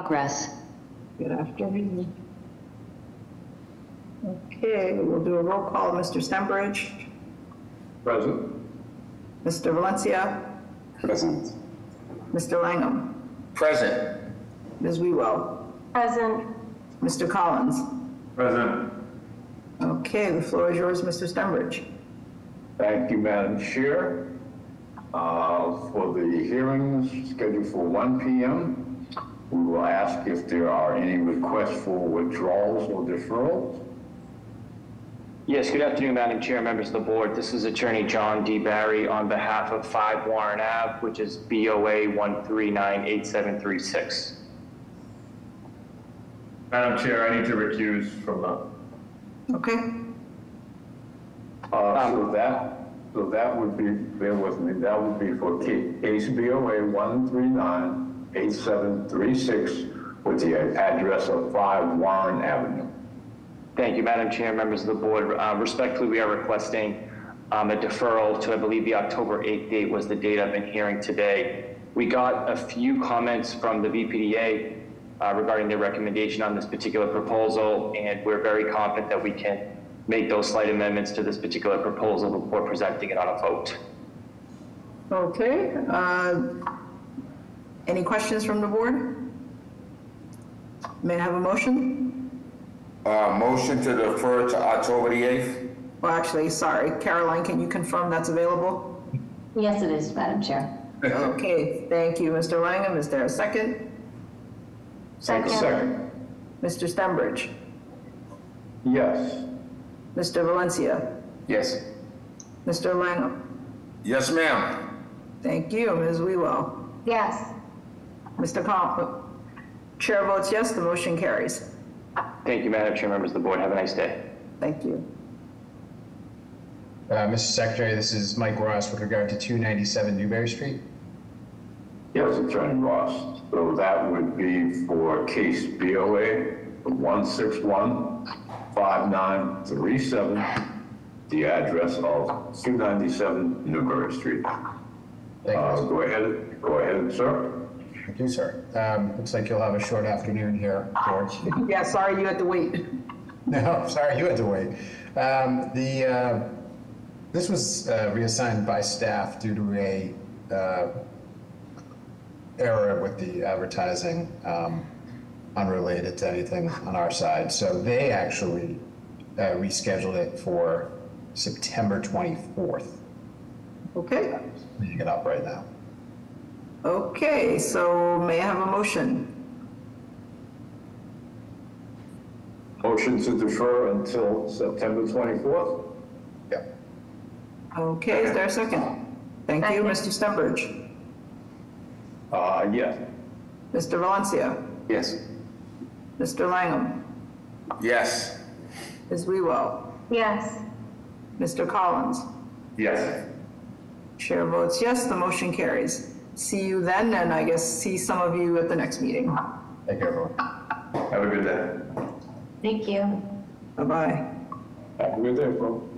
Progress. Good afternoon. Okay, we'll do a roll call. Mr. Stembridge, Present. Mr. Valencia, Present. Mr. Langham, Present. Ms. Whewell, Present. Mr. Collins. Present. Okay, the floor is yours, Mr. Stembridge. Thank you, Madam Chair. Uh, For the hearings scheduled for 1 PM, we will ask if there are any requests for withdrawals or deferrals. Yes, good afternoon, Madam Chair, members of the board. This is Attorney John D. Barry on behalf of 5 Warren Ave, which is BOA 1398736. Madam Chair, I need to recuse from the, Okay, Uh, So that, so that would be, bear with me, that would be for ca- case BOA 1398736 with the address of 5 Warren Avenue. Thank you, Madam Chair, members of the board. Uh, Respectfully, we are requesting um, a deferral to, I believe, the October 8th date was the date I've been hearing today. We got a few comments from the BPDA uh, regarding their recommendation on this particular proposal, and we're very confident that we can make those slight amendments to this particular proposal before presenting it on a vote. okay. uh, Any questions from the board? May I have a motion? Uh, motion to defer to October the 8th? Well, actually, sorry, Caroline, can you confirm that's available? Yes, it is, Madam Chair. Okay, thank you, Mr. Langham. Is there a second? Second. Mr. Stembridge, Yes. Mr. Valencia, Yes. Mr. Langham. Yes, ma'am. Thank you, Ms. Whewell. Yes. Mr. Collins, chair votes yes, the motion carries. Thank you, Madam Chair, members of the board. Have a nice day. Thank you. Uh, Mr. Secretary, this is Mike Ross with regard to 297 Newbury Street. Yes, Attorney Ross. So that would be for case BOA 1615937, the address of 297 Newbury Street. Thank Uh, you, Go ahead, go ahead, sir. Thank you, sir. Um, Looks like you'll have a short afternoon here, George. Yeah, sorry you had to wait. No, sorry, you had to wait. Um, The, uh, this was uh, reassigned by staff due to a uh, error with the advertising, um, unrelated to anything on our side. So they actually uh, rescheduled it for September 24th. Okay, Leaving it up right now. Okay, so may I have a motion? Motion to defer until September 24th? Yep. Okay, is there a second? Thank you, Mr. Stembridge. Uh, yes. Mr. Valencia, Yes. Mr. Langham, Yes. Ms. Whewell, Yes. Mr. Collins. yes. Chair votes yes, the motion carries. See you then, and I guess see some of you at the next meeting. Thank you, everyone. Have a good day. Thank you. Bye-bye. Have a good day, folks.